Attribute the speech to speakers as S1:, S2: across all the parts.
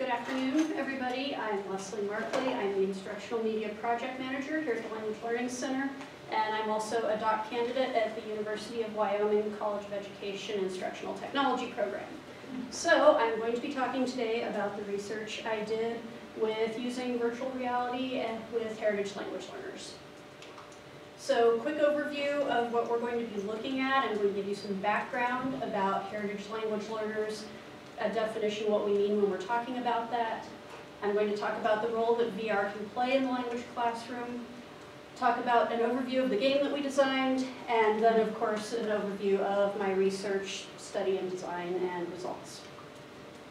S1: Good afternoon, everybody. I'm Leslie Markley. I'm the Instructional Media Project Manager here at the Language Learning Center, and I'm also a doc candidate at the University of Wyoming College of Education Instructional Technology Program. So I'm going to be talking today about the research I did with using virtual reality and with heritage language learners. So quick overview of what we're going to be looking at. I'm going to give you some background about heritage language learners, a definition what we mean when we're talking about that. I'm going to talk about the role that VR can play in the language classroom, talk about an overview of the game that we designed, and then of course an overview of my research, study and design, and results.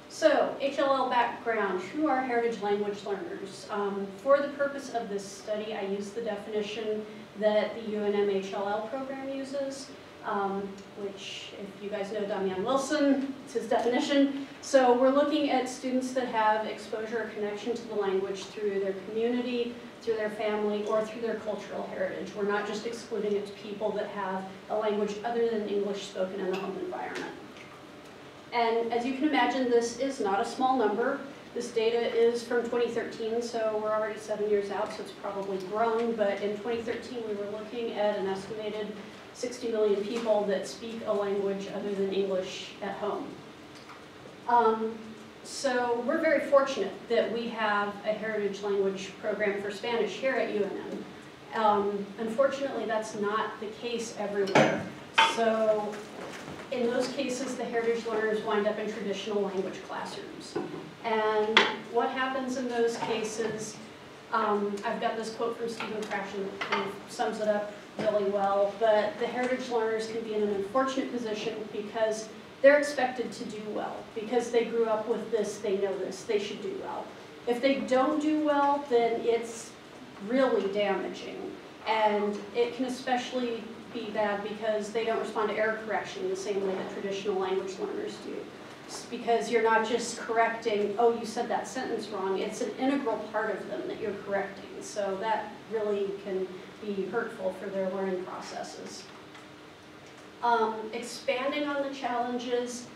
S1: So, HLL background, who are heritage language learners? Um, for the purpose of this study, I used the definition that the UNM HLL program uses, um, which, if you guys know Damian Wilson, it's his definition. So we're looking at students that have exposure or connection to the language through their community, through their family, or through their cultural heritage. We're not just excluding it to people that have a language other than English spoken in the home environment. And as you can imagine, this is not a small number. This data is from 2013, so we're already seven years out, so it's probably grown. But in 2013, we were looking at an estimated 60 million people that speak a language other than English at home. Um, so we're very fortunate that we have a heritage language program for Spanish here at UNM. Um, unfortunately, that's not the case everywhere. So in those cases, the heritage learners wind up in traditional language classrooms. And what happens in those cases, um, I've got this quote from Stephen Krashen that kind of sums it up really well, but the heritage learners can be in an unfortunate position because they're expected to do well. Because they grew up with this, they know this, they should do well. If they don't do well, then it's really damaging. And it can especially be bad because they don't respond to error correction the same way that traditional language learners do. It's because you're not just correcting, oh, you said that sentence wrong. It's an integral part of them that you're correcting. So that really can be hurtful for their learning processes. Um, expanding on the challenges,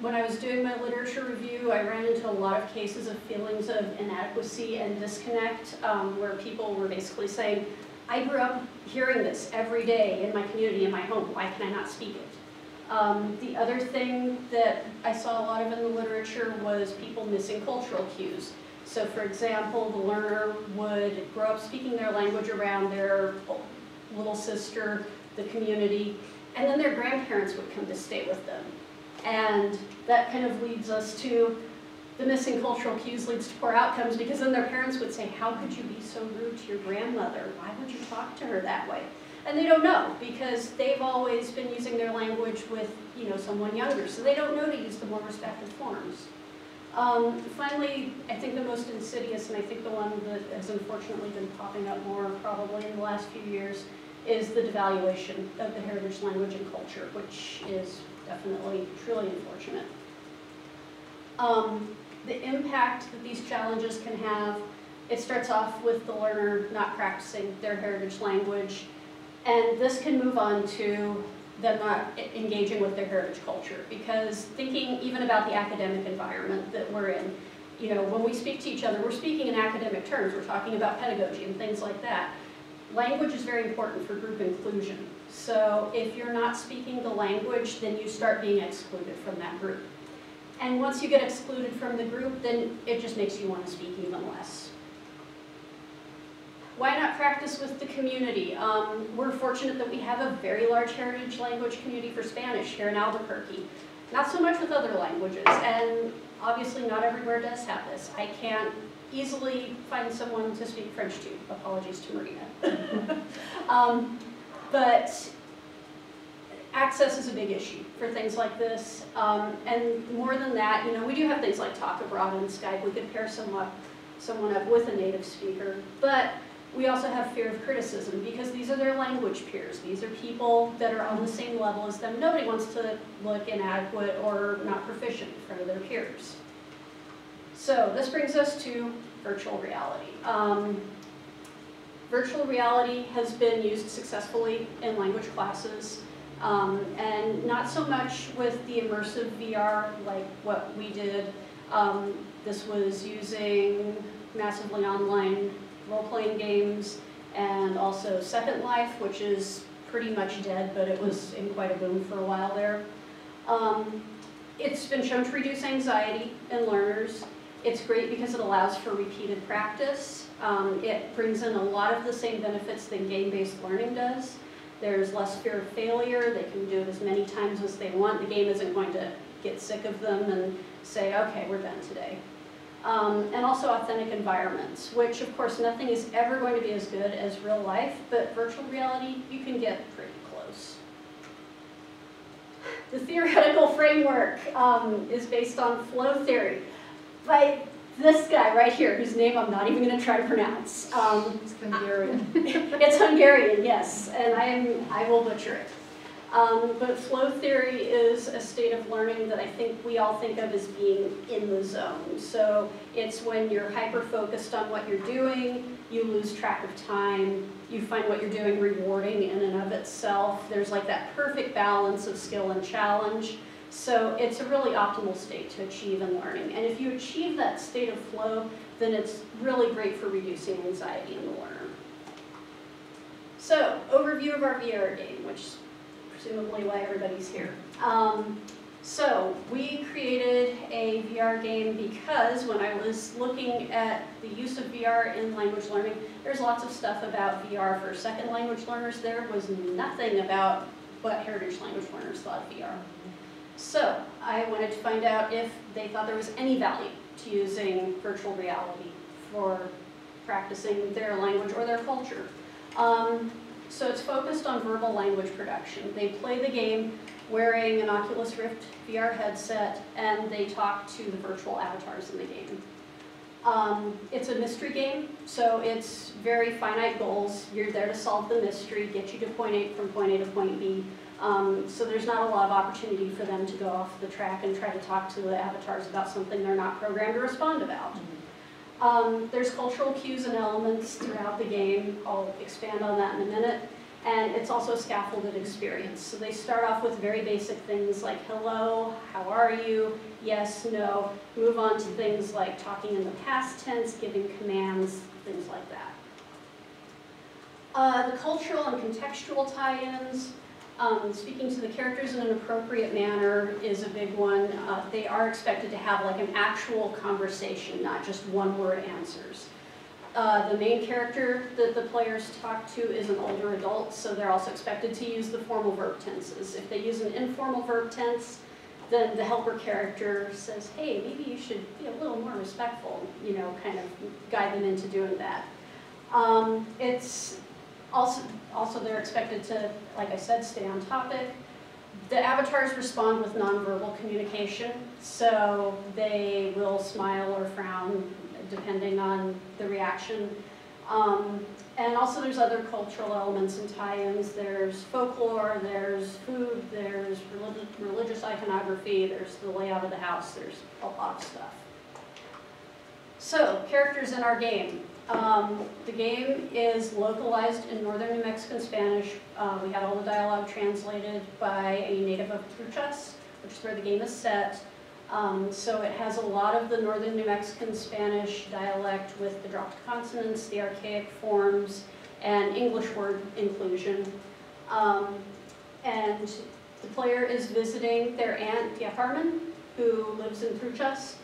S1: when I was doing my literature review, I ran into a lot of cases of feelings of inadequacy and disconnect, um, where people were basically saying, I grew up hearing this every day in my community, in my home. Why can I not speak it? Um, the other thing that I saw a lot of in the literature was people missing cultural cues. So for example, the learner would grow up speaking their language around their little sister, the community, and then their grandparents would come to stay with them. And that kind of leads us to the missing cultural cues leads to poor outcomes because then their parents would say, how could you be so rude to your grandmother? Why would you talk to her that way? And they don't know because they've always been using their language with you know, someone younger, so they don't know to use the more respectful forms. Um, finally, I think the most insidious, and I think the one that has unfortunately been popping up more probably in the last few years, is the devaluation of the heritage language and culture, which is definitely truly unfortunate. Um, the impact that these challenges can have, it starts off with the learner not practicing their heritage language, and this can move on to them not engaging with their heritage culture, because thinking even about the academic environment that we're in, you know, when we speak to each other, we're speaking in academic terms, we're talking about pedagogy and things like that. Language is very important for group inclusion. So if you're not speaking the language, then you start being excluded from that group. And once you get excluded from the group, then it just makes you want to speak even less. Why not practice with the community? Um, we're fortunate that we have a very large heritage language community for Spanish here in Albuquerque. Not so much with other languages, and obviously not everywhere does have this. I can't easily find someone to speak French to. Apologies to Marina. um, but access is a big issue for things like this. Um, and more than that, you know, we do have things like Talk Abroad and Skype. We could pair someone, someone up with a native speaker. But we also have fear of criticism because these are their language peers. These are people that are on the same level as them. Nobody wants to look inadequate or not proficient in front of their peers. So this brings us to virtual reality. Um, virtual reality has been used successfully in language classes. Um, and not so much with the immersive VR like what we did. Um, this was using massively online role-playing games and also Second Life, which is pretty much dead, but it was in quite a boom for a while there. Um, it's been shown to reduce anxiety in learners. It's great because it allows for repeated practice. Um, it brings in a lot of the same benefits that game-based learning does. There's less fear of failure. They can do it as many times as they want. The game isn't going to get sick of them and say, okay, we're done today. Um, and also authentic environments, which of course nothing is ever going to be as good as real life, but virtual reality, you can get pretty close. The theoretical framework um, is based on flow theory by this guy right here, whose name I'm not even going to try to pronounce. Um,
S2: It's Hungarian.
S1: it's Hungarian, yes, and I am I will butcher it. Um, but flow theory is a state of learning that I think we all think of as being in the zone. So it's when you're hyper-focused on what you're doing, you lose track of time, you find what you're doing rewarding in and of itself. There's like that perfect balance of skill and challenge. So it's a really optimal state to achieve in learning. And if you achieve that state of flow, then it's really great for reducing anxiety in the learner. So, overview of our VR game, which presumably why everybody's here. Um, so, we created a VR game because when I was looking at the use of VR in language learning, there's lots of stuff about VR for second language learners. There was nothing about what heritage language learners thought of VR. So, I wanted to find out if they thought there was any value to using virtual reality for practicing their language or their culture. Um, so it's focused on verbal language production. They play the game wearing an Oculus Rift VR headset and they talk to the virtual avatars in the game. Um, it's a mystery game, so it's very finite goals. You're there to solve the mystery, get you to point A from point A to point B. Um, so there's not a lot of opportunity for them to go off the track and try to talk to the avatars about something they're not programmed to respond about. Um, there's cultural cues and elements throughout the game. I'll expand on that in a minute. And it's also a scaffolded experience. So they start off with very basic things like hello, how are you, yes, no. Move on to things like talking in the past tense, giving commands, things like that. Uh, the cultural and contextual tie-ins, um, speaking to the characters in an appropriate manner is a big one. Uh, they are expected to have like an actual conversation, not just one-word answers. Uh, the main character that the players talk to is an older adult, so they're also expected to use the formal verb tenses. If they use an informal verb tense, then the helper character says, hey, maybe you should be a little more respectful, you know, kind of guide them into doing that. Um, it's also, also they're expected to, like I said, stay on topic. The avatars respond with nonverbal communication, so they will smile or frown depending on the reaction. Um, and also there's other cultural elements and tie-ins. There's folklore, there's food, there's religi religious iconography, there's the layout of the house, there's a lot of stuff. So, characters in our game. Um, the game is localized in northern New Mexican Spanish. Uh, we had all the dialogue translated by a native of Truchas, which is where the game is set. Um, so it has a lot of the northern New Mexican Spanish dialect with the dropped consonants, the archaic forms, and English word inclusion. Um, and the player is visiting their aunt, Tia Carmen, who lives in Truchas.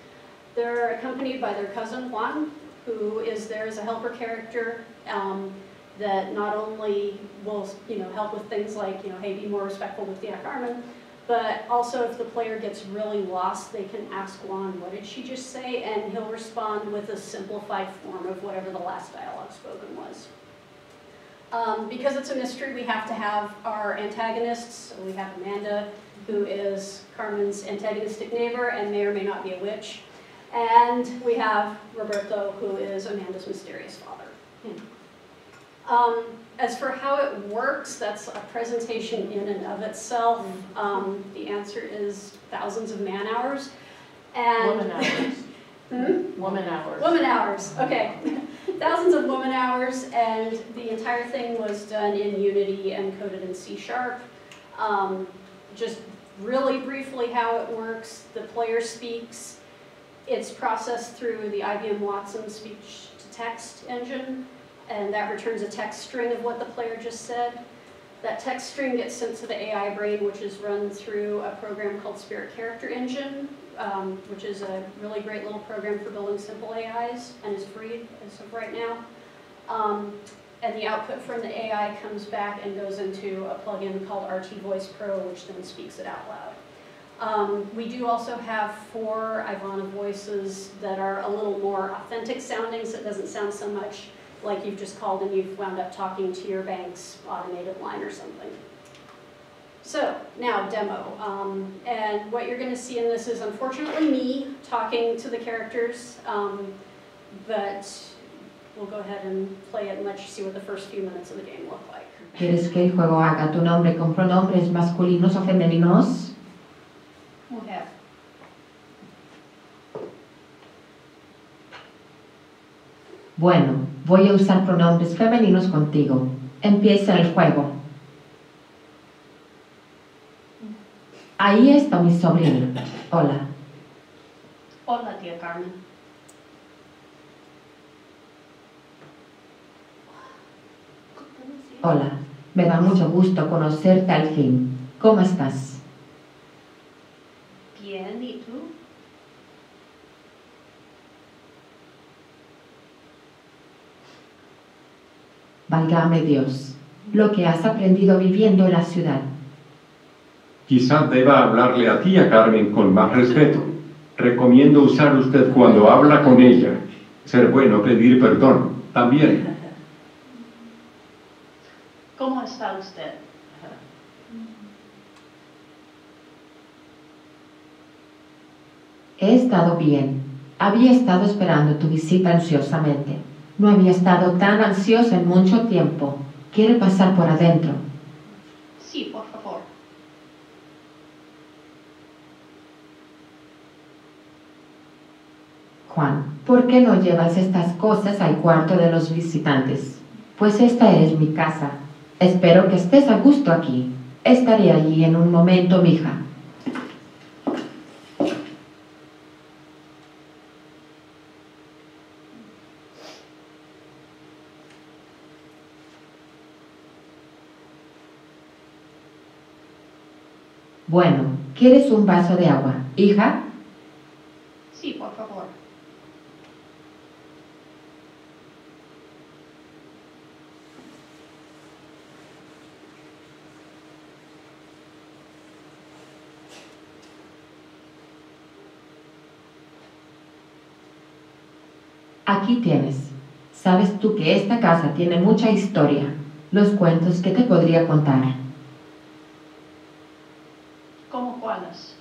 S1: They're accompanied by their cousin, Juan, who is there as a helper character um, that not only will you know, help with things like, you know, hey, be more respectful with Tia Carmen, but also if the player gets really lost, they can ask Juan, what did she just say? And he'll respond with a simplified form of whatever the last dialogue spoken was. Um, because it's a mystery, we have to have our antagonists. So we have Amanda, who is Carmen's antagonistic neighbor and may or may not be a witch. And we have Roberto, who is Amanda's mysterious father. Um, as for how it works, that's a presentation in and of itself. Um, the answer is thousands of man hours. And
S2: Woman hours.
S1: Hmm?
S2: Woman hours.
S1: Woman hours, okay. Thousands of woman hours, and the entire thing was done in Unity and coded in C Sharp. Um, just really briefly how it works, the player speaks, it's processed through the IBM Watson speech-to-text engine, and that returns a text string of what the player just said. That text string gets sent to the AI brain, which is run through a program called Spirit Character Engine, um, which is a really great little program for building simple AIs and is free as of right now. Um, and the output from the AI comes back and goes into a plugin called RT Voice Pro, which then speaks it out loud. Um, we do also have four Ivona voices that are a little more authentic sounding, so it doesn't sound so much like you've just called and you've wound up talking to your bank's automated line or something. So now demo, um, and what you're going to see in this is unfortunately me talking to the characters, um, but we'll go ahead and play it and let you see what the first few minutes of the game look like.
S2: ¿Quieres que el juego haga tu nombre con pronombres masculinos o femeninos? Bueno, voy a usar pronombres femeninos contigo. Empieza el juego. Ahí está mi sobrina. Hola.
S1: Hola, tía Carmen.
S2: Hola. Me da mucho gusto conocerte al fin. ¿Cómo estás?
S1: Bien, ¿y tú?
S2: Válgame Dios. Lo que has aprendido viviendo en la ciudad.
S3: Quizá deba hablarle a tía Carmen con más respeto. Recomiendo usar usted cuando habla con ella. Ser bueno pedir perdón. También.
S1: ¿Cómo está usted?
S2: He estado bien. Había estado esperando tu visita ansiosamente. No había estado tan ansiosa en mucho tiempo. ¿Quiere pasar por adentro?
S1: Sí, por favor.
S2: Juan, ¿por qué no llevas estas cosas al cuarto de los visitantes? Pues esta es mi casa. Espero que estés a gusto aquí. Estaré allí en un momento, mija. Bueno, ¿quieres un vaso de agua, hija?
S1: Sí, por favor.
S2: Aquí tienes. Sabes tú que esta casa tiene mucha historia. Los cuentos que te podría contar.
S1: ¿Cómo cuáles?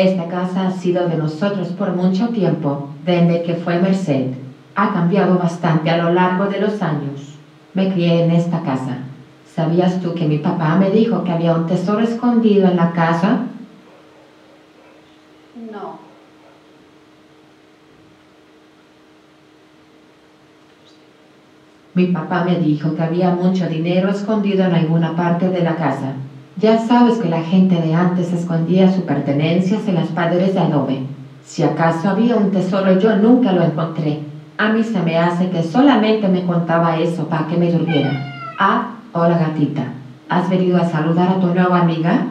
S2: Esta casa ha sido de nosotros por mucho tiempo, desde que fue Merced. Ha cambiado bastante a lo largo de los años. Me crié en esta casa. ¿Sabías tú que mi papá me dijo que había un tesoro escondido en la casa?
S1: No.
S2: Mi papá me dijo que había mucho dinero escondido en alguna parte de la casa. Ya sabes que la gente de antes escondía sus pertenencias en las paredes de adobe. Si acaso había un tesoro yo nunca lo encontré. A mí se me hace que solamente me contaba eso para que me durmiera. Ah, hola gatita. ¿Has venido a saludar a tu nueva amiga?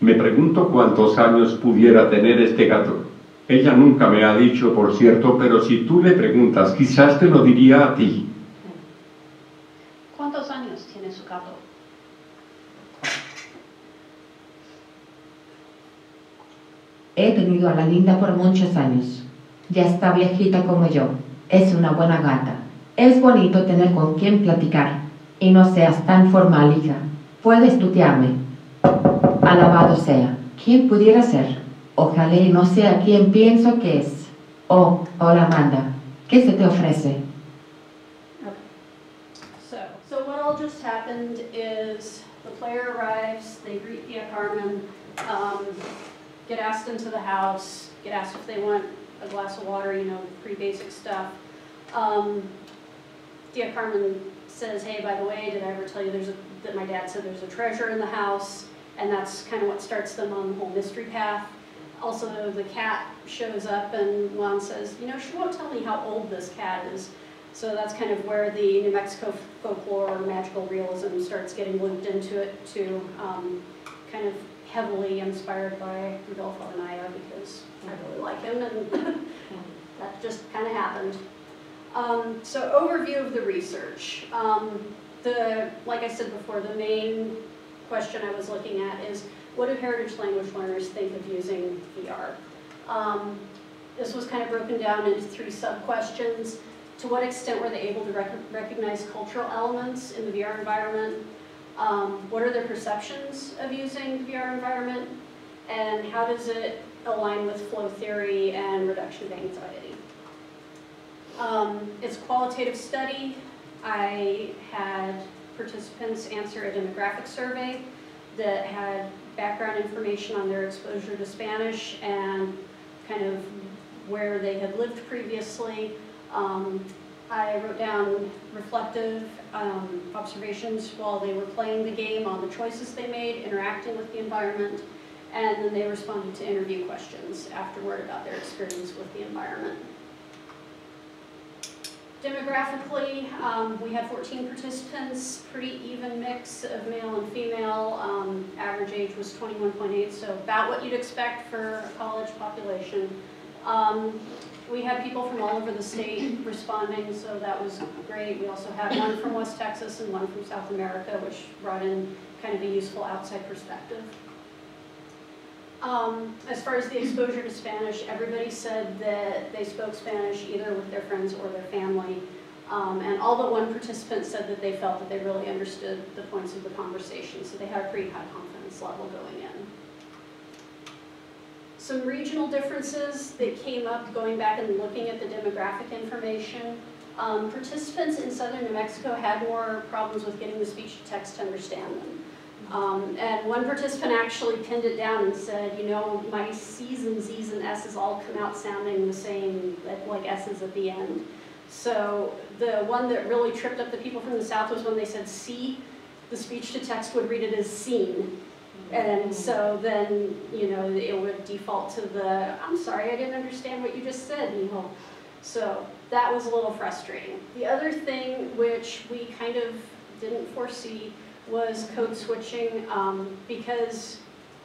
S3: Me pregunto cuántos años pudiera tener este gato. Ella nunca me ha dicho, por cierto, pero si tú le preguntas, quizás te lo diría a ti.
S1: ¿Cuántos años tiene su gato?
S2: He tenido a la linda por muchos años. Ya está viejita como yo. Es una buena gata. Es bonito tener con quien platicar. Y no seas tan formal, hija. Puedes tutearme. Alabado sea. ¿Quién pudiera ser? Ojalá y no sea quien pienso que es. Oh, hola Amanda. ¿Qué se te ofrece?
S1: Just happened is the player arrives, they greet Thea Carmen, um, get asked into the house, get asked if they want a glass of water, you know, pretty basic stuff. Um, Tia Carmen says, hey, by the way, did I ever tell you there's a that my dad said there's a treasure in the house, and that's kind of what starts them on the whole mystery path. Also, the cat shows up and Juan says, you know, she won't tell me how old this cat is. So that's kind of where the New Mexico folklore or magical realism starts getting looped into it too, um, kind of heavily inspired by Rudolfo Anaya because I really like him and that just kind of happened. Um, so overview of the research. Um, the, like I said before, the main question I was looking at is what do heritage language learners think of using VR? Um, this was kind of broken down into three sub-questions. To what extent were they able to rec recognize cultural elements in the VR environment? Um, what are their perceptions of using VR environment? And how does it align with flow theory and reduction of anxiety? Um, it's a qualitative study. I had participants answer a demographic survey that had background information on their exposure to Spanish and kind of where they had lived previously. Um, I wrote down reflective um, observations while they were playing the game on the choices they made, interacting with the environment, and then they responded to interview questions afterward about their experience with the environment. Demographically, um, we had 14 participants, pretty even mix of male and female. Um, average age was 21.8, so about what you'd expect for a college population. Um, we had people from all over the state responding, so that was great. We also had one from West Texas and one from South America, which brought in kind of a useful outside perspective. Um, as far as the exposure to Spanish, everybody said that they spoke Spanish either with their friends or their family. Um, and all but one participant said that they felt that they really understood the points of the conversation, so they had a pretty high confidence level going in. Some regional differences that came up going back and looking at the demographic information. Um, participants in southern New Mexico had more problems with getting the speech to text to understand them. Um, and one participant actually pinned it down and said, you know, my C's and Z's and S's all come out sounding the same, like S's at the end. So the one that really tripped up the people from the south was when they said C, the speech to text would read it as seen. And so then, you know, it would default to the, I'm sorry, I didn't understand what you just said, know. So that was a little frustrating. The other thing which we kind of didn't foresee was code switching um, because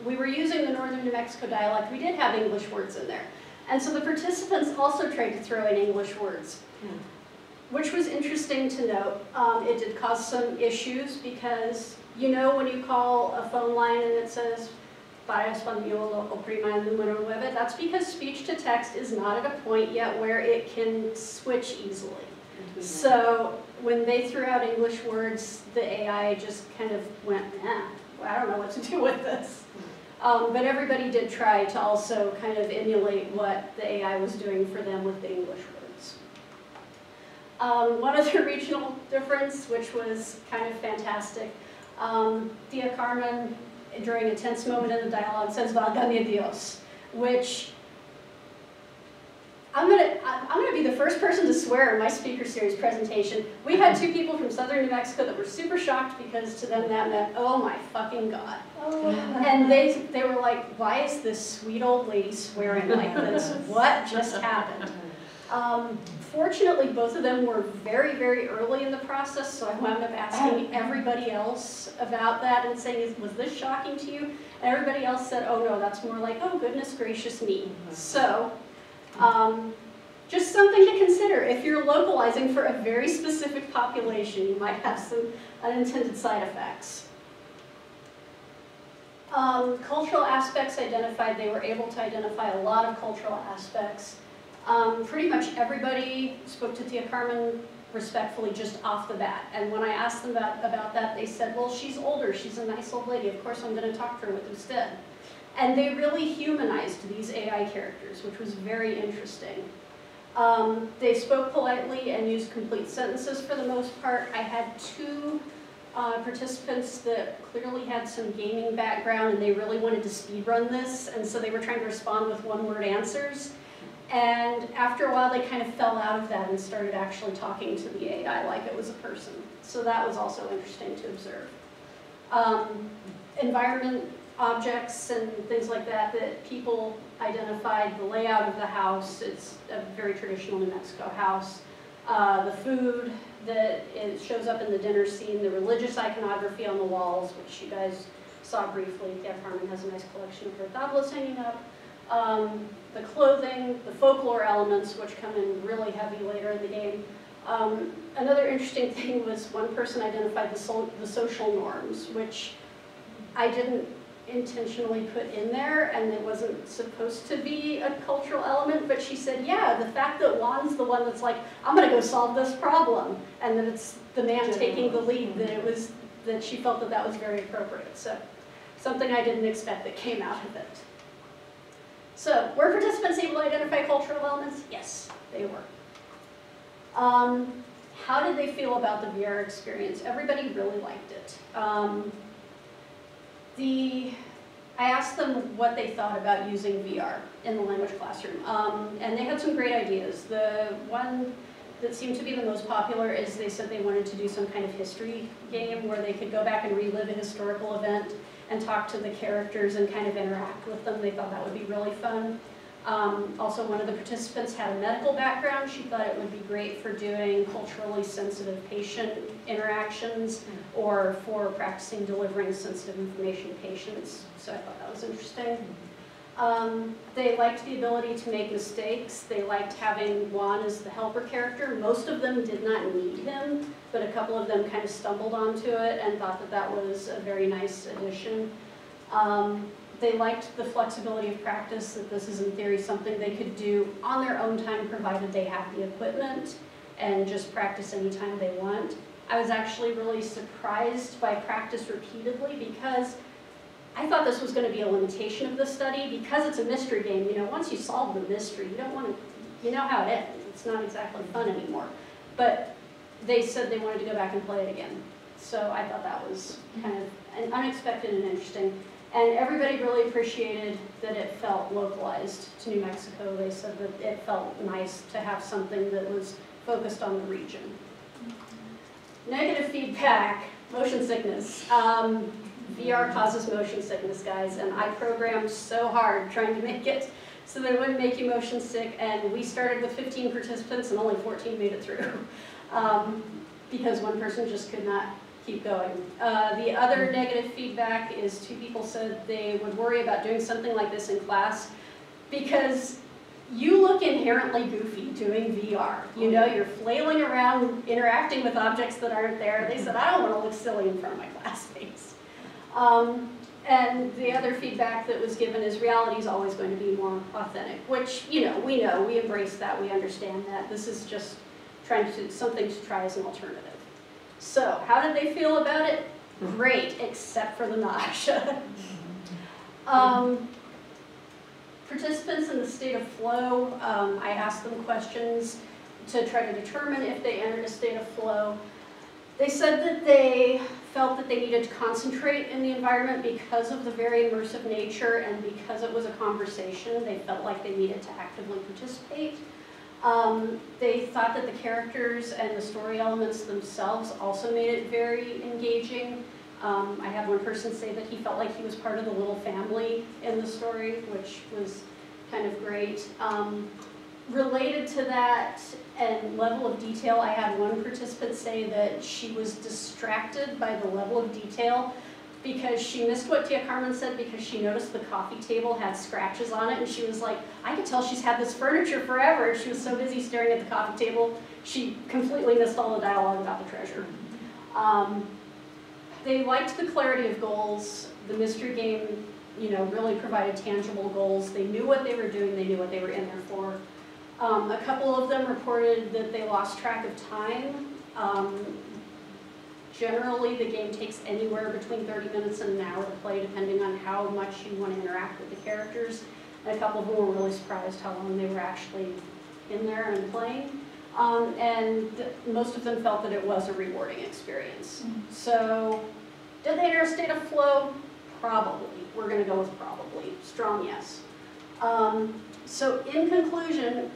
S1: we were using the Northern New Mexico dialect. We did have English words in there. And so the participants also tried to throw in English words,
S4: Hmm.
S1: which was interesting to note. Um, it did cause some issues because you know when you call a phone line and it says para español oprima el número nueve, that's because speech to text is not at a point yet where it can switch easily. So when they threw out English words, the AI just kind of went, eh, I don't know what to do with this. Um, but everybody did try to also kind of emulate what the AI was doing for them with the English words. Um, one other regional difference, which was kind of fantastic, um, Carmen, during a tense moment in the dialogue, says, Valgame Dios, which I'm gonna, I'm I'm gonna be the first person to swear in my speaker series presentation. We had two people from southern New Mexico that were super shocked because to them that meant, oh my fucking God. And they, they were like, why is this sweet old lady swearing like this? What just happened? Um, fortunately, both of them were very, very early in the process, so I wound up asking everybody else about that and saying, was this shocking to you? And everybody else said, oh no, that's more like, oh goodness gracious me. So, um, just something to consider. If you're localizing for a very specific population, you might have some unintended side effects. Um, cultural aspects identified, they were able to identify a lot of cultural aspects. Um, pretty much everybody spoke to Tia Carmen respectfully just off the bat. And when I asked them about, about that, they said, well, she's older, she's a nice old lady, of course I'm gonna talk to her with usted. And they really humanized these AI characters, which was very interesting. Um, they spoke politely and used complete sentences for the most part. I had two uh, participants that clearly had some gaming background and they really wanted to speed run this, and so they were trying to respond with one-word answers. And after a while, they kind of fell out of that and started actually talking to the AI like it was a person. So that was also interesting to observe. um, environment objects and things like that that people identified, the layout of the house, it's a very traditional New Mexico house, uh, the food that shows up in the dinner scene, the religious iconography on the walls, which you guys saw briefly. Deb Harmon has a nice collection of her tablas hanging up. Um, the clothing, the folklore elements, which come in really heavy later in the game. Um, another interesting thing was one person identified the, so, the social norms, which I didn't intentionally put in there, and it wasn't supposed to be a cultural element, but she said, yeah, the fact that Juan's the one that's like, I'm gonna go solve this problem, and that it's the man taking the lead, that it was, that she felt that that was very appropriate, so something I didn't expect that came out of it. So, were participants able to identify cultural elements? Yes, they were. Um, how did they feel about the VR experience? Everybody really liked it. Um, the, I asked them what they thought about using VR in the language classroom, um, and they had some great ideas. The one that seemed to be the most popular is they said they wanted to do some kind of history game where they could go back and relive a historical event and talk to the characters and kind of interact with them. They thought that would be really fun. Um, also, one of the participants had a medical background. She thought it would be great for doing culturally sensitive patient interactions or for practicing delivering sensitive information to patients. So I thought that was interesting. Um, they liked the ability to make mistakes. They liked having Juan as the helper character. Most of them did not need him, but a couple of them kind of stumbled onto it and thought that that was a very nice addition. Um, they liked the flexibility of practice, that this is in theory something they could do on their own time provided they have the equipment and just practice anytime they want. I was actually really surprised by practice repeatedly because I thought this was going to be a limitation of the study because it's a mystery game. You know, once you solve the mystery, you don't want to, you know how it ends. It's not exactly fun anymore. But they said they wanted to go back and play it again. So I thought that was kind of unexpected and interesting. And everybody really appreciated that it felt localized to New Mexico. They said that it felt nice to have something that was focused on the region. Negative feedback, motion sickness. Um, VR causes motion sickness, guys, and I programmed so hard trying to make it so that it wouldn't make you motion sick, and we started with 15 participants and only 14 made it through. Um, because one person just could not keep going. Uh, the other negative feedback is two people said they would worry about doing something like this in class because you look inherently goofy doing VR. You know, you're flailing around, interacting with objects that aren't there. They said, I don't want to look silly in front of my classmates. Um, and the other feedback that was given is reality is always going to be more authentic, which, you know, we know, we embrace that, we understand that. This is just trying to, something to try as an alternative. So, how did they feel about it? Great, except for the nausea. um, participants in the state of flow, um, I asked them questions to try to determine if they entered a state of flow. They said that they felt that they needed to concentrate in the environment because of the very immersive nature and because it was a conversation. They felt like they needed to actively participate. Um, they thought that the characters and the story elements themselves also made it very engaging. Um, I had one person say that he felt like he was part of the little family in the story, which was kind of great. Um, related to that and level of detail, I had one participant say that she was distracted by the level of detail because she missed what Tia Carmen said because she noticed the coffee table had scratches on it and she was like, I could tell she's had this furniture forever. And she was so busy staring at the coffee table, she completely missed all the dialogue about the treasure. Um, they liked the clarity of goals. The mystery game, you know, really provided tangible goals. They knew what they were doing, they knew what they were in there for. Um, a couple of them reported that they lost track of time. Um, Generally, the game takes anywhere between 30 minutes and an hour to play, depending on how much you want to interact with the characters. And a couple of them were really surprised how long they were actually in there and playing. Um, and most of them felt that it was a rewarding experience. Mm -hmm. So, did they enter a state of flow? Probably. We're going to go with probably. Strong yes. Um, so, in conclusion,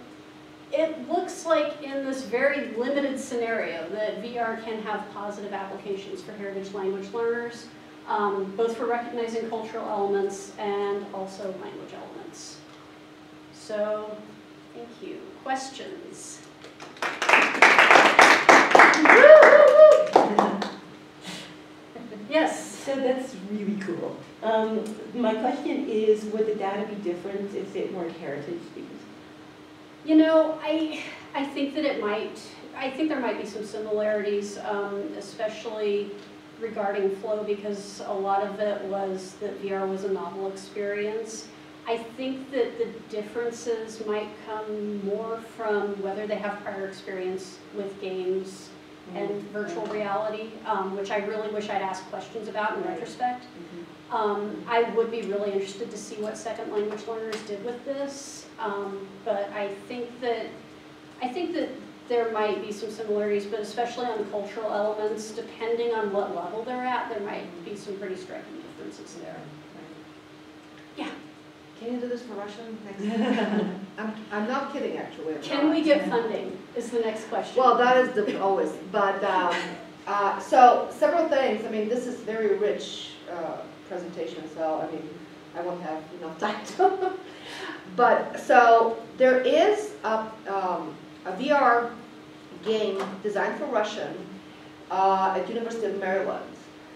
S1: it looks like in this very limited scenario that VR can have positive applications for heritage language learners. um, both for recognizing cultural elements and also language elements. So, thank you. Questions? Yes?
S4: So that's really cool. Um, my question is, would the data be different if it weren't heritage speakers?
S1: You know, I, I think that it might, I think there might be some similarities, um, especially regarding flow, because a lot of it was that VR was a novel experience. I think that the differences might come more from whether they have prior experience with games and virtual reality, um, which I really wish I'd asked questions about in retrospect. Um, I would be really interested to see what second language learners did with this, um, but I think that, I think that there might be some similarities, but especially on cultural elements, depending on what level they're at, there might be some pretty striking differences there. Yeah.
S5: Can you do this for Russian next? I'm, I'm not kidding, actually. I'm
S1: Can
S5: not.
S1: we get funding, is the next question.
S5: Well, that is the, always, but, um, uh, so, several things, I mean, this is very rich, uh, presentation, so, I mean, I won't have enough time to. But, so, there is a, um, a VR game designed for Russian, uh, at University of Maryland.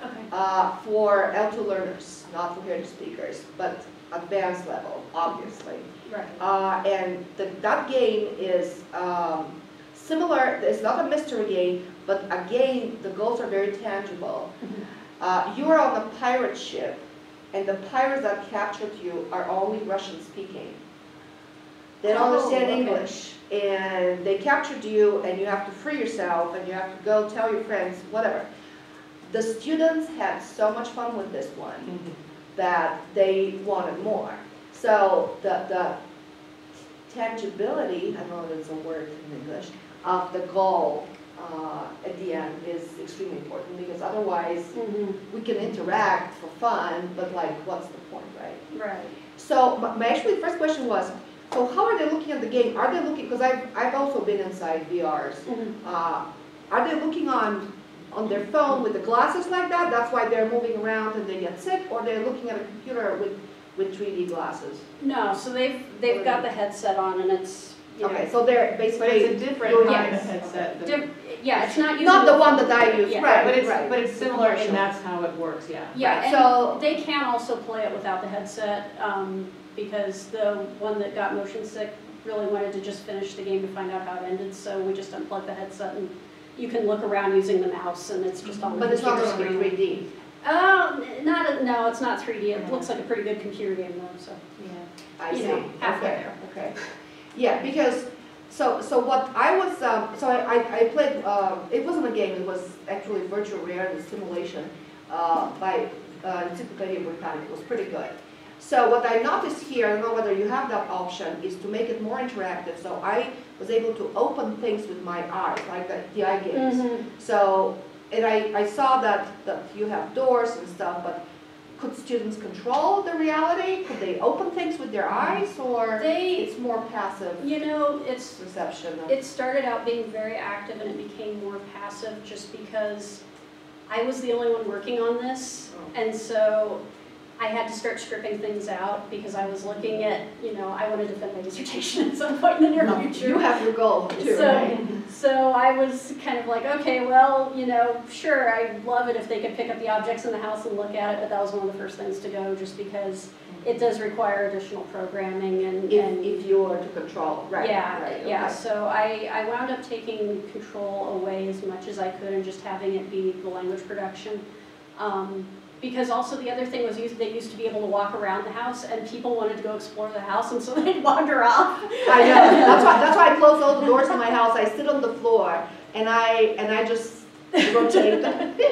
S1: Okay,
S5: uh, for L2 learners, not for heritage speakers, but advanced level, obviously.
S1: right.
S5: Uh, and the, that game is um, similar, it's not a mystery game, but again, the goals are very tangible. Uh, you are on a pirate ship, and the pirates that captured you are only Russian speaking. They don't
S1: Oh,
S5: understand
S1: okay.
S5: English, and they captured you, and you have to free yourself, and you have to go tell your friends, whatever. The students had so much fun with this one that they wanted more. So the, the tangibility, I don't know if it's a word in English, of the goal uh, at the end is extremely important because otherwise
S1: Mhm.
S5: we can interact for fun, but like, what's the point, right?
S1: Right.
S5: So my, my actually first question was, so how are they looking at the game? Are they looking, because I've, I've also been inside VRs.
S1: Mhm.
S5: Uh, Are they looking on, on their phone with the glasses like that? That's why they're moving around and they get sick? Or they're looking at a computer with, with 3D glasses?
S1: No, so they've, they've got the headset on and it's, you know.
S5: Okay, so they're
S6: But it's
S5: basically,
S6: a different
S5: Your-
S6: kind of headset. than-
S1: Diff- Yeah, it's not using.
S5: not the one that I use,
S1: Yeah.
S5: right,
S6: But it's,
S5: right.
S6: but it's similar and that's how it works, yeah.
S1: Yeah,
S5: so-
S1: and they can also play it without the headset, um, because the one that got motion sick really wanted to just finish the game to find out how it ended, so we just unplugged the headset and you can look around using the mouse and it's just on the
S5: But it's not
S1: computer
S5: gonna be
S1: screen.
S5: 3D.
S1: Uh, not, a- no, it's not 3D, it
S6: Yeah.
S1: looks like a pretty good computer game though, so. Yeah.
S5: I
S1: You
S5: see,
S1: know, halfway
S5: okay,
S1: there.
S5: okay. Yeah, because, so, so what I was, um, so I, I- played, um, it wasn't a game, it was actually virtual reality simulation, uh, by, uh, Encyclopedia Britannica, it was pretty good. So what I noticed here, I don't know whether you have that option, is to make it more interactive, so I was able to open things with my eyes, like the, the eye gaze.
S1: Mhm.
S5: So, and I, I saw that, that you have doors and stuff, but could students control the reality? Could they open things with their mm-hmm. eyes, or
S1: They,
S5: it's more passive
S1: you know, it's,
S5: reception? of-
S1: It started out being very active and it became more passive just because I was the only one working on this.
S5: Oh.
S1: And so I had to start stripping things out because I was looking at, you know, I want to defend my dissertation at some point in the near
S5: No,
S1: future.
S5: You have your goal too,
S1: So-
S5: right?
S1: So I was kind of like, okay, well, you know, sure, I'd love it if they could pick up the objects in the house and look at it, but that was one of the first things to go just because it does require additional programming and.
S5: If,
S1: and
S5: if you were to control, right,
S1: yeah,
S5: right,
S1: yeah,
S5: okay.
S1: so I, I wound up taking control away as much as I could and just having it be the language production. Um, because also the other thing was used, they used to be able to walk around the house and people wanted to go explore the house and so they'd wander off.
S5: I know, that's why, that's why I close all the doors in my house, I sit on the floor, and I, and I just rotate them.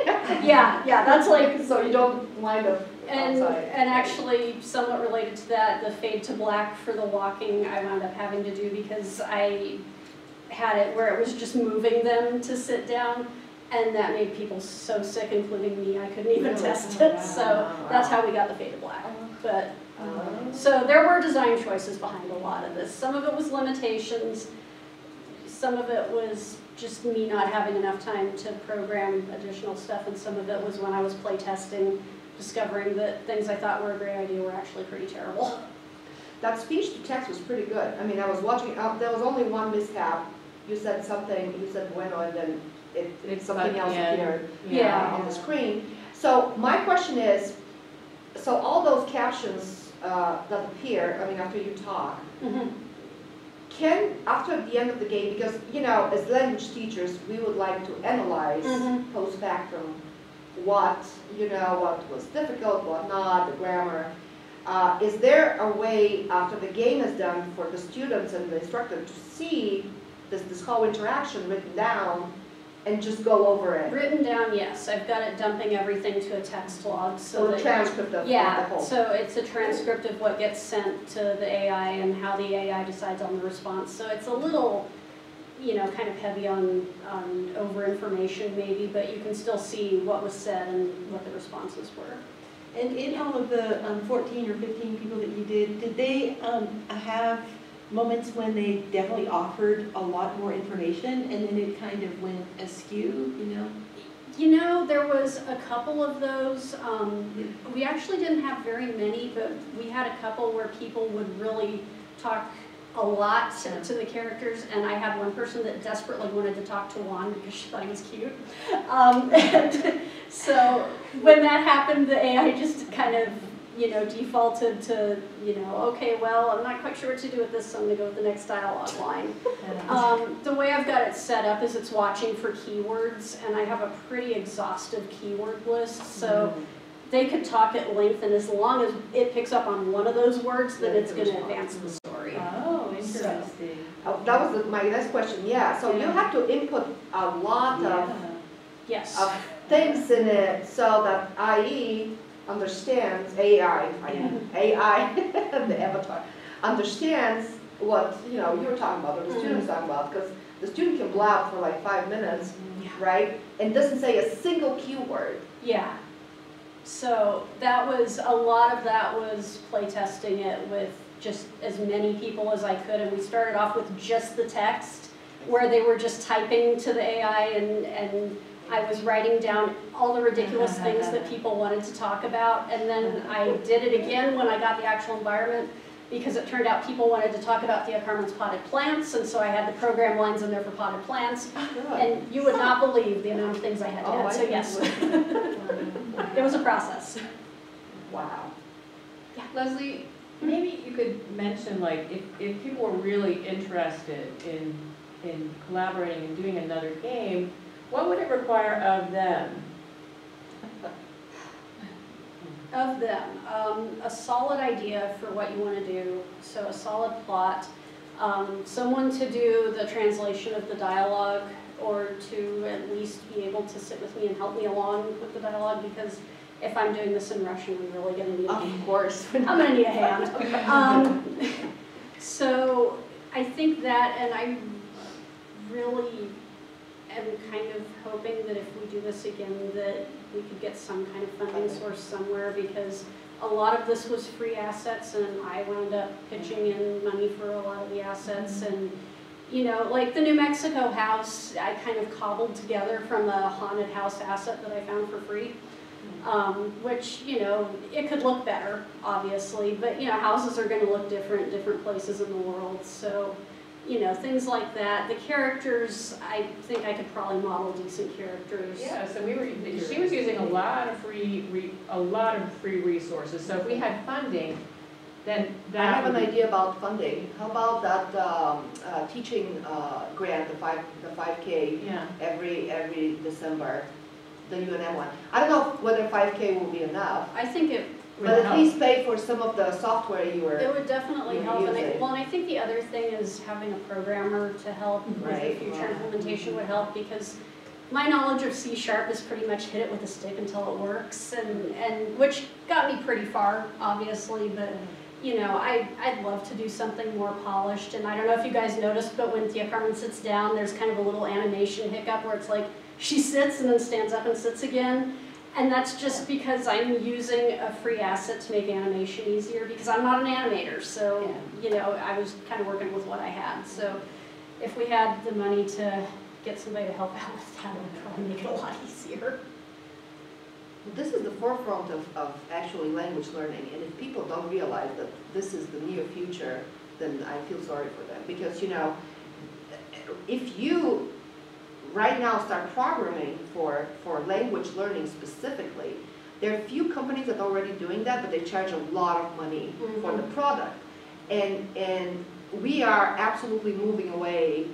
S1: Yeah, yeah, that's like,
S5: So you don't wind up
S1: and,
S5: outside.
S1: and actually somewhat related to that, the fade to black for the walking I wound up having to do because I had it where it was just moving them to sit down. And that made people so sick, including me, I couldn't even
S5: Really?
S1: test
S5: Oh,
S1: it, so that's how we got the fade to black. But,
S5: Um,
S1: so there were design choices behind a lot of this. Some of it was limitations, some of it was just me not having enough time to program additional stuff, and some of it was when I was playtesting, discovering that things I thought were a great idea were actually pretty terrible.
S5: That speech to text was pretty good. I mean, I was watching, uh, there was only one mishap. You said something, you said bueno, and then it,
S6: It's
S5: something else
S6: yeah.
S5: appeared
S1: Yeah.
S5: on the screen. So my question is, so all those captions uh, that appear, I mean, after you talk, can, after the end of the game, because, you know, as language teachers, we would like to analyze
S1: Mhm.
S5: post factum what, you know, what was difficult, what not, the grammar. Uh, Is there a way, after the game is done, for the students and the instructor to see this, this whole interaction written down and just go over it?
S1: Written down, yes, I've got it dumping everything to a text log so
S5: So the
S1: that.
S5: transcript of of the
S1: Yeah,
S5: whole.
S1: so it's a transcript of what gets sent to the AI and how the AI decides on the response. So it's a little, you know, kind of heavy on, on over-information maybe, but you can still see what was said and what the responses were.
S4: And in all of the um, 14 or 15 people that you did, did they um, have moments when they definitely offered a lot more information and then it kind of went askew, you know?
S1: You know, there was a couple of those, um, we actually didn't have very many, but we had a couple where people would really talk a lot to to the characters, and I had one person that desperately wanted to talk to Juan because she thought he was cute. Um, and so when that happened, the AI just kind of, you know, defaulted to, you know, okay, well, I'm not quite sure what to do with this, so I'm gonna go with the next dialogue line. Um, the way I've got it set up is it's watching for keywords, and I have a pretty exhaustive keyword list, so they could talk at length, and as long as it picks up on one of those words, then
S5: Yeah,
S1: it's gonna advance the story.
S4: Oh, interesting.
S5: Oh, That was my next question, yeah. So you have to input a lot of
S1: Yes,
S5: of things in it so that IE understands, AI, I mean, AI, the avatar, understands what, you know, you're talking about, or the student's mm-hmm. talking about, because the student can blab for like five minutes,
S1: Yeah.
S5: right? And doesn't say a single keyword.
S1: yeah. So that was, a lot of that was playtesting it with just as many people as I could, and we started off with just the text, where they were just typing to the AI and, and I was writing down all the ridiculous things that people wanted to talk about. And then I did it again when I got the actual environment, because it turned out people wanted to talk about Tia Carmen's potted plants, and so I had the program lines in there for potted plants. And you would not believe the amount of things I had to
S5: Oh,
S1: add,
S5: I
S1: so yes, it was a process.
S5: Wow. Yeah.
S6: Leslie, maybe you could mention, like, if, if people were really interested in, in collaborating and doing another game, what would it require of them?
S1: Of them, um, a solid idea for what you want to do, so a solid plot, um, someone to do the translation of the dialogue, or to at least be able to sit with me and help me along with the dialogue, because if I'm doing this in Russian, I'm really gonna need a hand.
S5: Of course.
S1: I'm gonna need a hand. Um, so I think that, and I really am kind of hoping that if we do this again, that we could get some kind of funding source somewhere because a lot of this was free assets and I wound up pitching in money for a lot of the assets. And you know, like the New Mexico house, I kind of cobbled together from a haunted house asset that I found for free um, which, you know, it could look better, obviously, but, you know, houses are gonna look different, in different places in the world, so, you know, things like that. The characters, I think I could probably model decent characters.
S6: Yeah, so we were, she was using a lot of free, re- a lot of free resources, so if we had funding, then
S5: I have an idea about funding. How about that um, uh, teaching uh, grant, the five, the five K
S6: Yeah,
S5: every, every December, the UNM one? I don't know whether five K will be enough,
S1: I think it,
S6: would
S5: but at
S6: help.
S5: least pay for some of the software you were.
S1: it would definitely
S5: You're
S1: help, and I, well, and I think the other thing is having a programmer to help with the
S5: Right.
S1: future implementation would help, because my knowledge of C sharp is pretty much hit it with a stick until it works, and, and, which got me pretty far, obviously, but you know, I, I'd love to do something more polished, and I don't know if you guys noticed, but when Tia Carmen sits down, there's kind of a little animation hiccup where it's like, she sits and then stands up and sits again. And that's just because I'm using a free asset to make animation easier, because I'm not an animator, so, you know, I was kind of working with what I had. So if we had the money to get somebody to help out with that, it would probably make it a lot easier.
S5: this is the forefront of, of actually language learning, and if people don't realize that this is the near future, then I feel sorry for them, because, you know, if you right now start programming for, for language learning specifically, there are few companies that are already doing that, but they charge a lot of money mm-hmm. for the product. And, and we are absolutely moving away,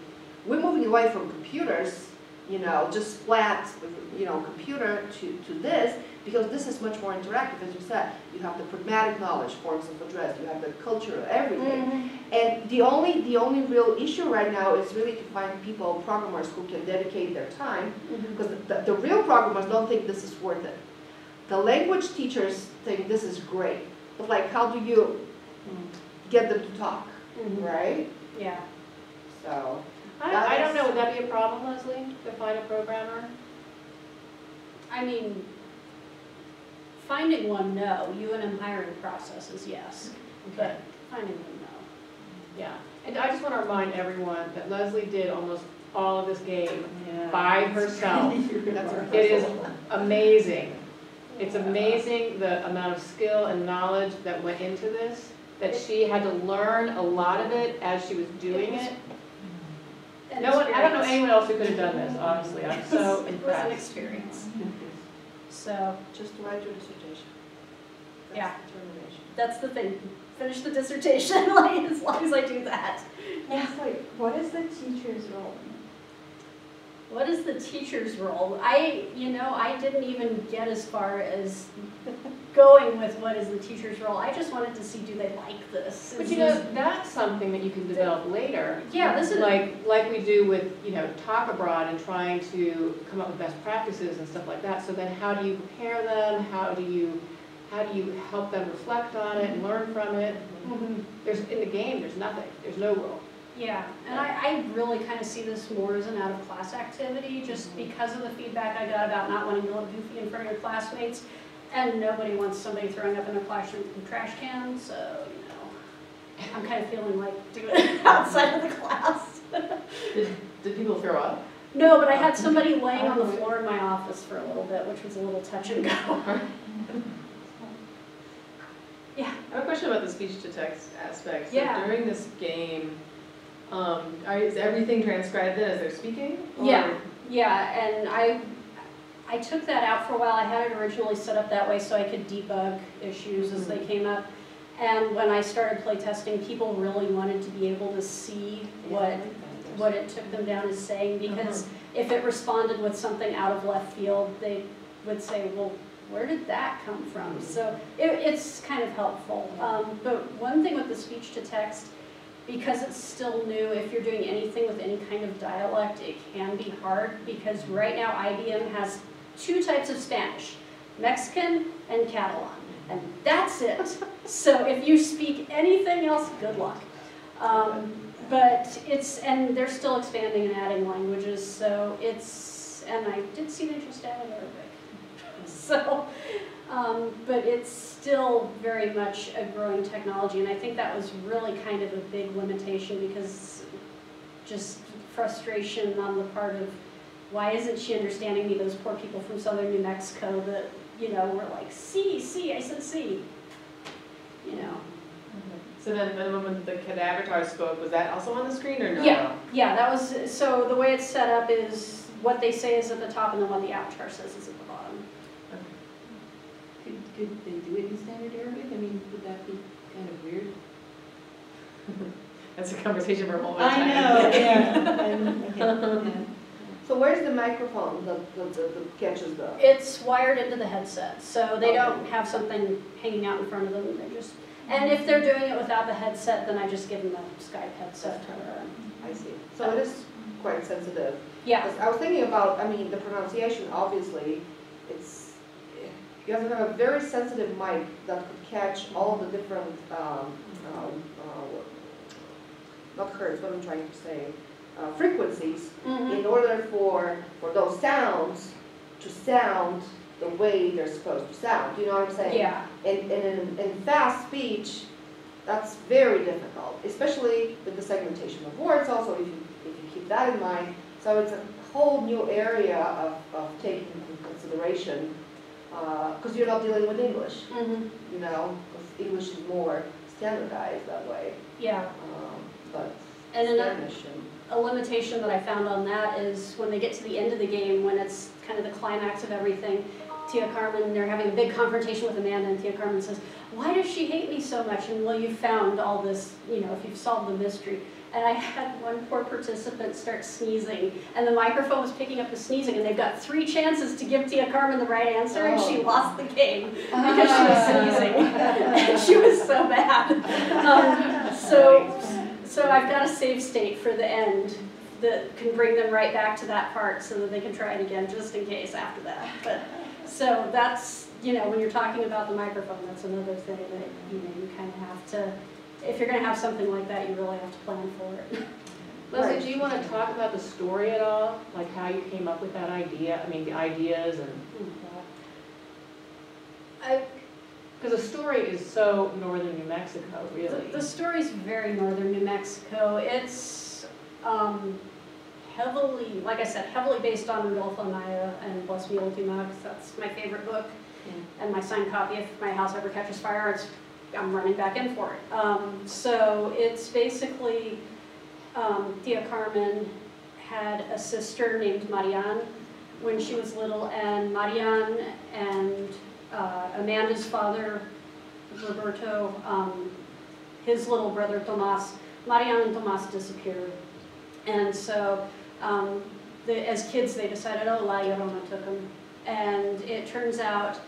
S5: we're moving away from computers, you know, just flat, you know, computer to, to this, because this is much more interactive, as you said. You have the pragmatic knowledge, forms of address, you have the culture, everything. And the only, the only real issue right now is really to find people, programmers, who can dedicate their time, because the, the real programmers don't think this is worth it. The language teachers think this is great, but like, how do you get them to talk,
S1: Mhm.
S5: right?
S1: Yeah.
S5: So,
S6: I, I don't know, would that be a problem, Leslie, to find a programmer?
S1: I mean, finding one, no. You and hiring processes, yes. But finding one, no.
S6: Yeah, and I just want to remind everyone that Leslie did almost all of this game
S4: Yeah.
S6: by herself.
S5: that's our
S6: It is amazing. It's amazing the amount of skill and knowledge that went into this, that she had to learn a lot of it as she was doing it.
S1: And
S6: No one, I don't know anyone else who could have done this, honestly, I'm so impressed.
S1: It was an
S6: impressed.
S1: experience. So,
S5: Just write your dissertation. That's
S1: Yeah.
S5: determination.
S1: that's the thing. Finish the dissertation, like, as long as I do that.
S7: Yeah. It's like, what is the teacher's role?
S1: What is the teacher's role? I, you know, I didn't even get as far as going with what is the teacher's role. I just wanted to see, do they like this?
S6: But you know, that's something that you can develop later.
S1: Yeah, this is,
S6: Like, like we do with, you know, Talk Abroad and trying to come up with best practices and stuff like that. So then how do you prepare them? How do you, how do you help them reflect on it and learn from it?
S1: Mhm.
S6: There's, in the game, there's nothing, there's no rule.
S1: yeah, and I, I really kind of see this more as an out-of-class activity, just because of the feedback I got about not wanting to look goofy in front of your classmates. And nobody wants somebody throwing up in a classroom trash can, so, you know, I'm kind of feeling like doing it outside of the class.
S6: Did people throw up?
S1: No, but I had somebody laying on the floor in my office for a little bit, which was a little touch and go. Yeah.
S8: I have a question about the speech to text aspect. So
S1: Yeah.
S8: During this game, um, are, is everything transcribed then as they're speaking? Or-
S1: Yeah. Yeah, and I, I took that out for a while. I had it originally set up that way so I could debug issues as they mm-hmm. came up. And when I started playtesting, people really wanted to be able to see what, what it took them down as saying, because uh-huh. if it responded with something out of left field, they would say, well, where did that come from? Mm-hmm. So it, it's kind of helpful. Um, but one thing with the speech to text, because it's still new, if you're doing anything with any kind of dialect, it can be hard, because mm-hmm. right now IBM has two types of Spanish, Mexican and Catalan, and that's it. So if you speak anything else, good luck. Um, but it's, and they're still expanding and adding languages, so it's, and I did see they just added Arabic. So, um, but it's still very much a growing technology, and I think that was really kind of a big limitation because just frustration on the part of, why isn't she understanding me, those poor people from southern New Mexico that, you know, were like, see, see, I said see. You know,
S8: So then, then when the kid avatar spoke, was that also on the screen or no?
S1: Yeah. yeah, that was, so the way it's set up is what they say is at the top and then what the avatar says is at the bottom. Okay.
S4: Could, could they do it in standard Arabic? I mean, would that be kind of weird?
S8: That's a conversation for a whole other
S4: I
S8: time.
S4: know, yeah. I'm- okay, yeah.
S5: So where's the microphone that, that, that that catches the?
S1: It's wired into the headset, so they don't have something hanging out in front of them, they just, and if they're doing it without the headset, then I just give them the Skype headset.
S5: I see. So it is quite sensitive.
S1: Yeah,
S5: I was thinking about, I mean, the pronunciation, obviously, it's, you have to have a very sensitive mic that could catch all the different, um, um, uh, not hertz, what I'm trying to say, uh, frequencies,
S1: mhm,
S5: in order for, for those sounds to sound the way they're supposed to sound, you know what I'm saying?
S1: yeah,
S5: And, and in, in fast speech, that's very difficult, especially with the segmentation of words also, if you, if you keep that in mind. So it's a whole new area of, of taking into consideration because you're not dealing with English,
S1: Mhm.
S5: you know, English is more standardized that way,
S1: Yeah,
S5: um, but
S1: and
S5: Spanish and.
S1: A limitation that I found on that is when they get to the end of the game, when it's kind of the climax of everything, Tia Carmen, they're having a big confrontation with Amanda, and Tia Carmen says, why does she hate me so much? And well, you found all this, you know, if you've solved the mystery. And I had one poor participant start sneezing, and the microphone was picking up the sneezing, and they've got three chances to give Tia Carmen the right answer, and she
S5: Oh.
S1: lost the game because she was sneezing. and she was so bad. Um, so, so I've got a save state for the end that can bring them right back to that part so that they can try it again, just in case after that. But, so that's, you know, when you're talking about the microphone, that's another thing that, you know, you kind of have to, if you're gonna have something like that, you really have to plan for it.
S6: Leslie, do you want to talk about the story at all? Like how you came up with that idea, I mean, the ideas and mm-hmm.
S1: I,
S6: Because the story is so northern New Mexico, really.
S1: the story's very northern New Mexico. It's um, heavily, like I said, heavily based on Rudolfo Anaya and Bless Me Ultima, 'cause that's my favorite book. And my signed copy, if my house ever catches fire, it's, I'm running back in for it. Um, so it's basically, um, Tia Carmen had a sister named Marian when she was little, and Marian and uh, Amanda's father, Roberto, um, his little brother Tomas, Mariano and Tomas disappeared. And so, um, the, as kids, they decided, oh, La Llorona took them. And it turns out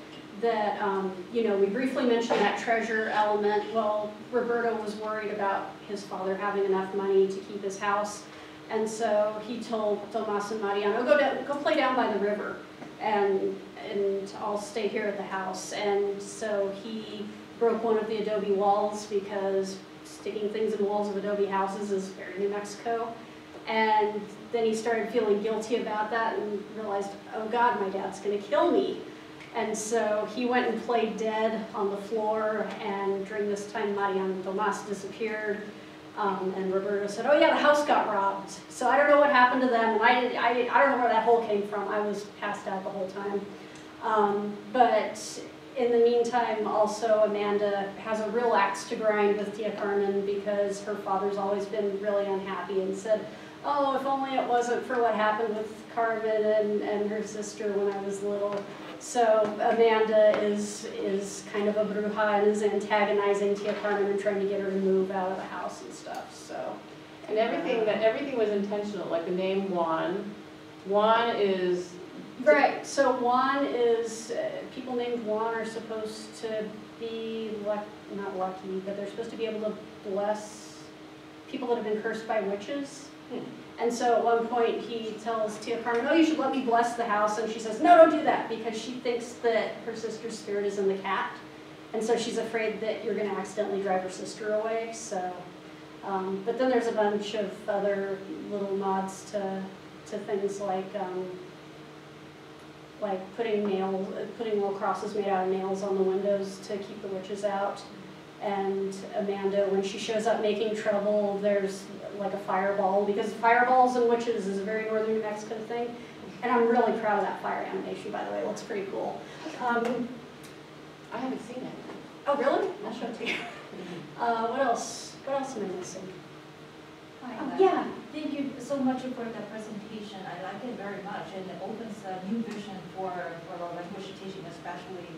S1: that, um, you know, we briefly mentioned that treasure element. Well, Roberto was worried about his father having enough money to keep his house. And so he told Tomas and Mariano, go down, go play down by the river and, and I'll stay here at the house. And so he broke one of the adobe walls because sticking things in walls of adobe houses is very New Mexico. And then he started feeling guilty about that and realized, oh God, my dad's gonna kill me. And so he went and played dead on the floor, and during this time, Marian and Tomas disappeared. Um, and Roberto said, oh yeah, the house got robbed. So I don't know what happened to them, I, I, I don't know where that hole came from. I was passed out the whole time. Um, but in the meantime, also Amanda has a real axe to grind with Tia Carmen because her father's always been really unhappy and said, oh, if only it wasn't for what happened with Carmen and, and her sister when I was little. So Amanda is, is kind of a bruja and is antagonizing Tia Carmen and trying to get her to move out of the house and stuff, so.
S6: And everything, that, everything was intentional, like the name Juan. Juan is,
S1: Right, so Juan is, uh, people named Juan are supposed to be luck, not lucky, but they're supposed to be able to bless people that have been cursed by witches.
S6: Hmm.
S1: And so at one point, he tells Tia Carmen, oh, you should let me bless the house, and she says, no, don't do that, because she thinks that her sister's spirit is in the cat. And so she's afraid that you're gonna accidentally drive her sister away, so. Um, but then there's a bunch of other little nods to, to things like, um, like putting nails, putting little crosses made out of nails on the windows to keep the witches out. And Amanda, when she shows up making trouble, there's like a fireball, because fireballs and witches is a very northern New Mexican thing. And I'm really proud of that fire animation, by the way, it looks pretty cool. Um,
S6: I haven't seen it.
S1: oh, really? I'll show it to you. Uh, what else? What else am I missing? Oh, yeah.
S9: Thank you so much for the presentation. I like it very much and it opens a new vision for, for language teaching, especially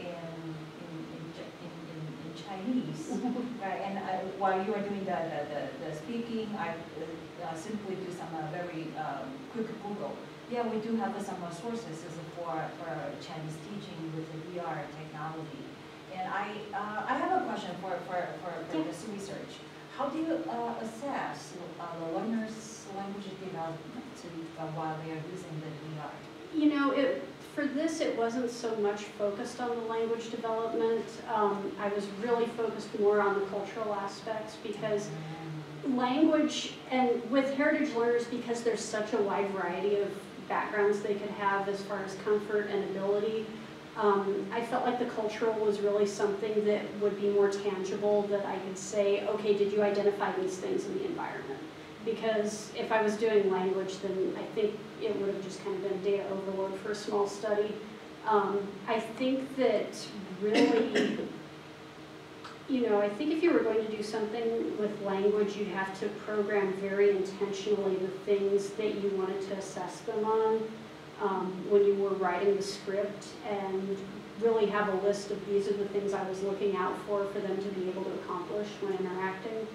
S9: in, in, in, in, in in Chinese. Right, and I, while you are doing the, the, the- the speaking, I uh, simply do some uh, very um, quick Google. Yeah, we do have some uh, sources as for, for Chinese teaching with the VR technology. And I, uh, I have a question for, for, for, for this research. How do you uh, assess uh, the learner's language development to, uh, while they are using the VR?
S1: You know, it, for this, it wasn't so much focused on the language development. Um, I was really focused more on the cultural aspects because language and with heritage learners, because there's such a wide variety of backgrounds they could have as far as comfort and ability, um, I felt like the cultural was really something that would be more tangible, that I could say, okay, did you identify these things in the environment? Because if I was doing language, then I think it would have just kind of been data overload for a small study. Um, I think that really, you know, I think if you were going to do something with language, you'd have to program very intentionally the things that you wanted to assess them on um, when you were writing the script and really have a list of these are the things I was looking out for for them to be able to accomplish when interacting.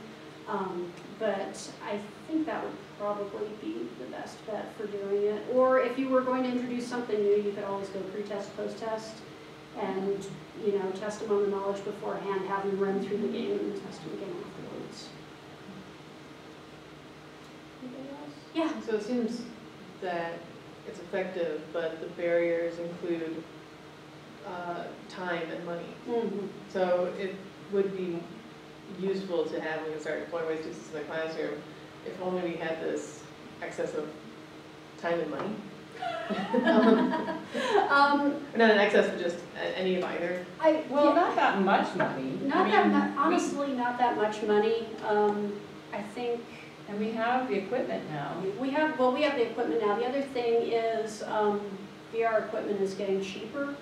S1: Um, but I think that would probably be the best bet for doing it. Or if you were going to introduce something new, you could always go pre-test, post-test, and, you know, test them on the knowledge beforehand, have them run through the game, and test them again afterwards. Yeah.
S8: So it seems that it's effective, but the barriers include uh, time and money.
S1: Mhm.
S8: So it would be useful to have, when we start deploying waste students in the classroom, if only we had this excess of time and money.
S1: Um,
S8: Not an excess, but just any of either.
S1: I,
S6: Well,
S1: yeah,
S6: not that much money. I
S1: not that
S6: mean,
S1: mu, honestly, not that much money. Um, I think
S6: And we have the equipment now.
S1: We have, well, we have the equipment now. The other thing is, um, VR equipment is getting cheaper.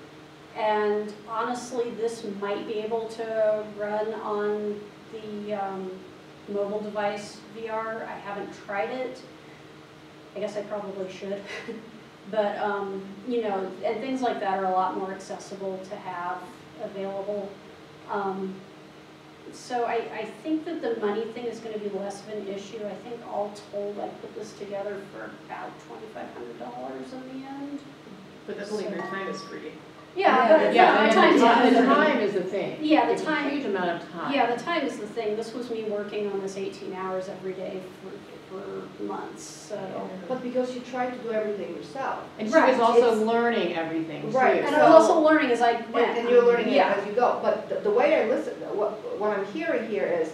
S1: And honestly, this might be able to run on the, um, mobile device VR. I haven't tried it. I guess I probably should. But, um, you know, and things like that are a lot more accessible to have available. Um, so I, I think that the money thing is gonna be less of an issue. I think all told, I put this together for about twenty-five hundred dollars in the end.
S8: But that's only if your time is free.
S1: Yeah, but
S6: Yeah,
S1: the
S6: the time, the time is the thing.
S1: Yeah, the
S6: It's a
S1: time-
S6: huge amount of time.
S1: Yeah, the time is the thing. This was me working on this eighteen hours every day for, for months, so.
S5: But because you try to do everything yourself.
S6: And she
S1: Right,
S6: was also
S5: it's-
S6: learning everything too.
S5: Right,
S1: And I was also learning as I
S5: And,
S1: went.
S5: and you're learning it
S1: Yeah.
S5: as you go, but the, the way I listen, what, what I'm hearing here is,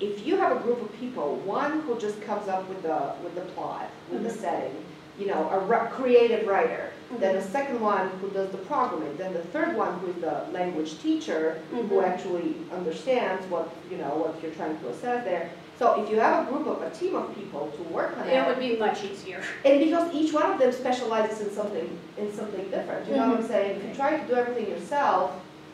S5: if you have a group of people, one who just comes up with the, with the plot, with the
S1: Mhm.
S5: setting, you know, a ri- creative writer, then
S1: Mhm.
S5: a second one who does the programming, then the third one who is the language teacher, who
S1: Mhm.
S5: actually understands what, you know, what you're trying to assess there. So if you have a group of, a team of people to work on
S1: It
S5: it would
S1: be much easier.
S5: and because each one of them specializes in something, in something different, you know what I'm mm-hmm. saying? If you try to do everything yourself,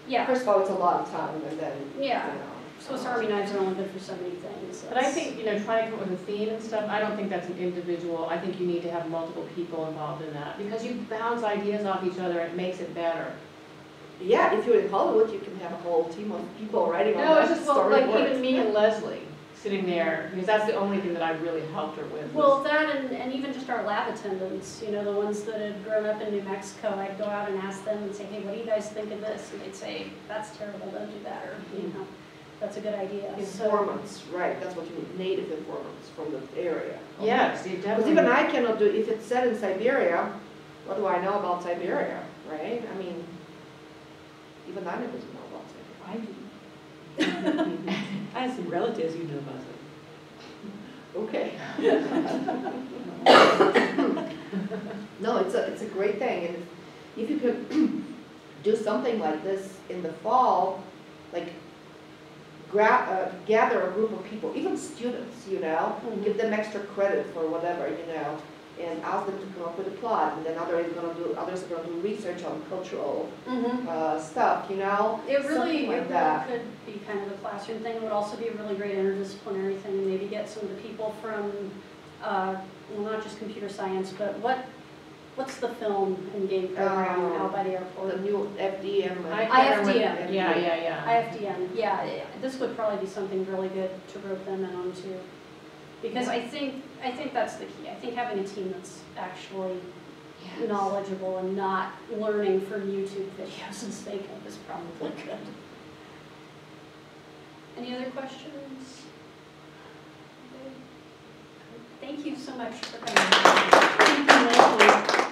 S1: Yeah,
S5: First of all, it's a lot of time, and then, you
S1: yeah.
S5: know.
S1: Swiss Army knives are only good for so many things.
S6: But I think, you know, trying to come up with a theme and stuff, I don't think that's an individual. I think you need to have multiple people involved in that. Because you bounce ideas off each other, and it makes it better.
S5: Yeah, if you're in Hollywood, you can have a whole team of people writing on
S6: No,
S5: that
S6: it's just, well, like even me and Leslie sitting there, because that's the only thing that I really helped her with.
S1: Well, that and, and even just our lab attendants, you know, the ones that had grown up in New Mexico, I'd go out and ask them and say, hey, what do you guys think of this? And they'd say, that's terrible, don't do that, or, you know, that's a good idea. So-
S5: Informants, right, that's what you need, native informants from the area.
S6: Yes, you
S5: Because even I cannot do, if it's set in Siberia, what do I know about Siberia, right? I mean, even I never know about Siberia.
S4: I do. I have some relatives who know about it.
S5: Okay. No, it's a, it's a great thing, and if you could do something like this in the fall, like gra- uh, gather a group of people, even students, you know,
S1: Mhm.
S5: give them extra credit for whatever, you know, and ask them to come up with a plot, and then others are gonna do, others are gonna do research on cultural,
S1: Mhm.
S5: uh, stuff, you know?
S1: It really,
S5: Something
S1: it
S5: like
S1: really
S5: that.
S1: could be kind of a classroom thing. It would also be a really great interdisciplinary thing, and maybe get some of the people from, uh, well, not just computer science, but what, what's the film and game program
S5: Um,
S1: out by the airport?
S5: The new FDM.
S6: I
S5: and-
S6: can't
S1: IFDM.
S6: Yeah, yeah, yeah.
S1: IFDM, yeah, this would probably be something really good to rope them in onto. Because I think, I think that's the key. I think having a team that's actually knowledgeable and not learning from YouTube videos and go is probably good. Any other questions? Thank you so much for coming. Thank you, Leslie.